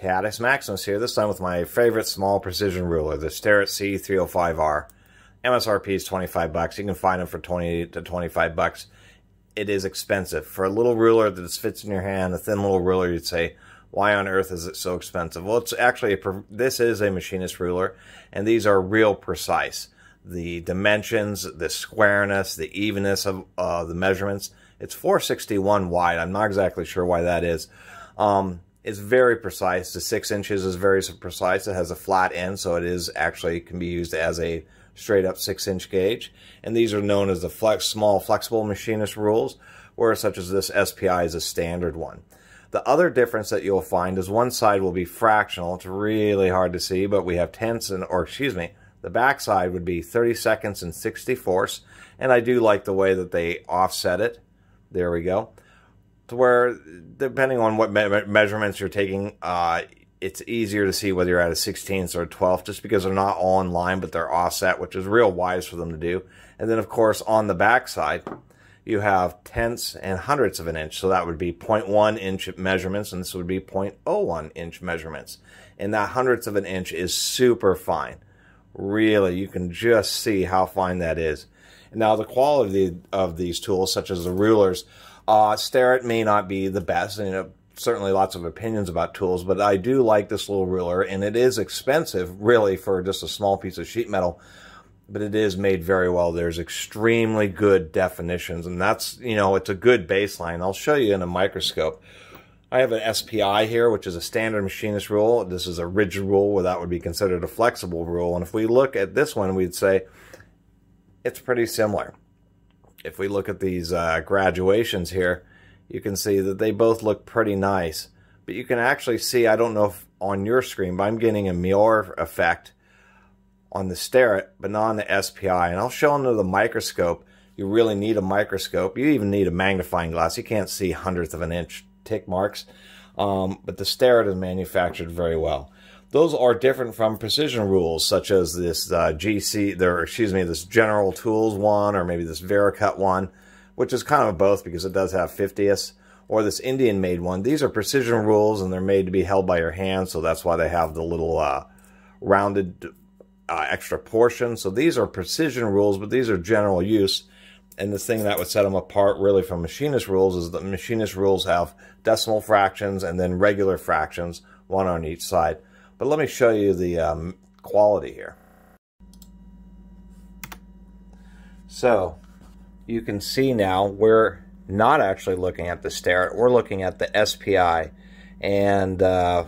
Catus Maximus here, this time with my favorite small precision ruler, the Starrett C305R. MSRP is 25 bucks. You can find them for 20 to 25 bucks. It is expensive. For a little ruler that just fits in your hand, a thin little ruler, you'd say, why on earth is it so expensive? Well, it's actually, a, this is a machinist ruler, and these are real precise. The dimensions, the squareness, the evenness of uh, the measurements. It's 461 wide. I'm not exactly sure why that is. Um, it's very precise. The six inches is very precise. It has a flat end, so it is actually can be used as a straight up six inch gauge. And these are known as the flex, small flexible machinist rules, where such as this SPI is a standard one. The other difference that you'll find is one side will be fractional. It's really hard to see, but we have tenths and, or excuse me, the back side would be 30 seconds and 60 fourths. And I do like the way that they offset it. There we go to where depending on what me measurements you're taking, uh, it's easier to see whether you're at a 16th or a 12th just because they're not all in line, but they're offset, which is real wise for them to do. And then, of course, on the back side, you have tenths and hundredths of an inch. So that would be 0.1 inch measurements, and this would be 0.01 inch measurements. And that hundredths of an inch is super fine. Really, you can just see how fine that is. Now, the quality of these tools, such as the rulers, uh, may not be the best, and you know, certainly lots of opinions about tools, but I do like this little ruler, and it is expensive, really, for just a small piece of sheet metal, but it is made very well. There's extremely good definitions, and that's, you know, it's a good baseline. I'll show you in a microscope. I have an SPI here, which is a standard machinist rule. This is a rigid rule where that would be considered a flexible rule. And if we look at this one, we'd say it's pretty similar if we look at these uh, graduations here, you can see that they both look pretty nice. But you can actually see, I don't know if on your screen, but I'm getting a mirror effect on the Starrett, but not on the SPI. And I'll show under the microscope. You really need a microscope. You even need a magnifying glass. You can't see hundredth of an inch tick marks. Um, but the Starrett is manufactured very well those are different from precision rules, such as this uh, GC, there, excuse me, this General Tools one, or maybe this Vericut one, which is kind of both because it does have 50ths, or this Indian made one. These are precision rules, and they're made to be held by your hand, so that's why they have the little uh, rounded uh, extra portion. So these are precision rules, but these are general use. And the thing that would set them apart really from machinist rules is that machinist rules have decimal fractions and then regular fractions, one on each side. But let me show you the um, quality here. So you can see now we're not actually looking at the Starrett, we're looking at the SPI. And uh,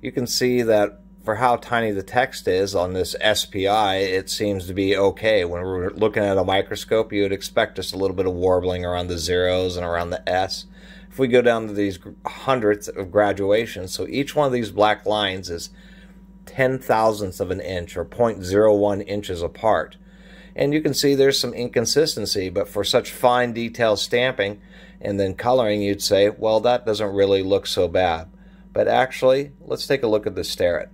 you can see that for how tiny the text is on this SPI, it seems to be okay. When we're looking at a microscope, you would expect just a little bit of warbling around the zeros and around the S. If we go down to these hundredths of graduations, so each one of these black lines is 10 thousandths of an inch or 0.01 inches apart. And you can see there's some inconsistency, but for such fine detail stamping and then coloring, you'd say, well, that doesn't really look so bad. But actually, let's take a look at the Starrett.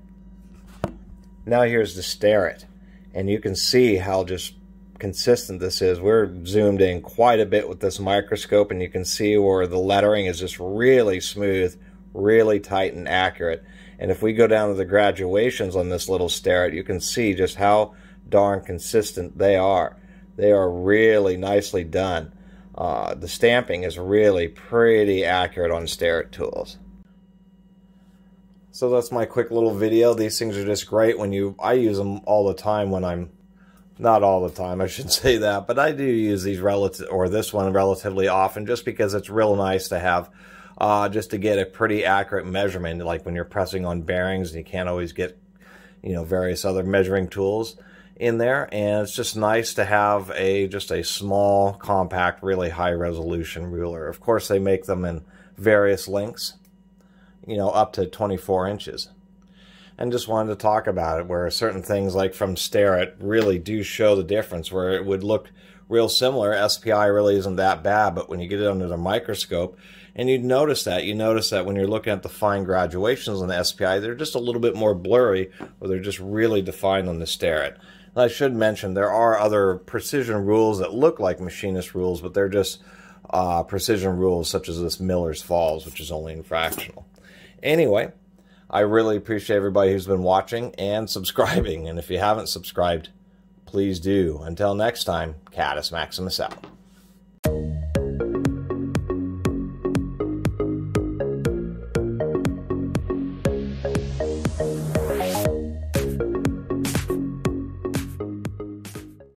Now here's the Starrett, and you can see how just consistent this is. We're zoomed in quite a bit with this microscope, and you can see where the lettering is just really smooth, really tight and accurate. And if we go down to the graduations on this little Starrett, you can see just how darn consistent they are. They are really nicely done. Uh, the stamping is really pretty accurate on Starrett tools. So that's my quick little video. These things are just great when you, I use them all the time when I'm, not all the time, I should say that, but I do use these relative, or this one relatively often just because it's real nice to have uh, just to get a pretty accurate measurement. Like when you're pressing on bearings, and you can't always get, you know, various other measuring tools in there. And it's just nice to have a just a small, compact, really high resolution ruler. Of course, they make them in various lengths, you know, up to 24 inches. And just wanted to talk about it, where certain things like from Starrett really do show the difference, where it would look real similar. SPI really isn't that bad, but when you get it under the microscope, and you'd notice that. You notice that when you're looking at the fine graduations on the SPI, they're just a little bit more blurry, or they're just really defined on the Starrett. And I should mention there are other precision rules that look like machinist rules, but they're just uh, precision rules such as this Miller's Falls, which is only in fractional. Anyway, I really appreciate everybody who's been watching and subscribing. And if you haven't subscribed, please do. Until next time, Catus Maximus out.